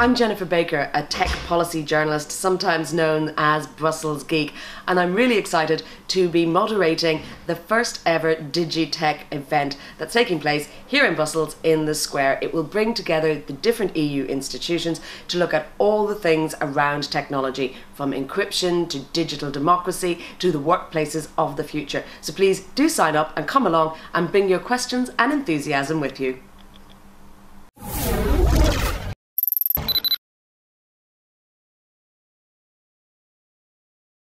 I'm Jennifer Baker, a tech policy journalist, sometimes known as Brussels Geek, and I'm really excited to be moderating the first ever DIGITEC event that's taking place here in Brussels in the Square. It will bring together the different EU institutions to look at all the things around technology, from encryption to digital democracy to the workplaces of the future. So please do sign up and come along and bring your questions and enthusiasm with you.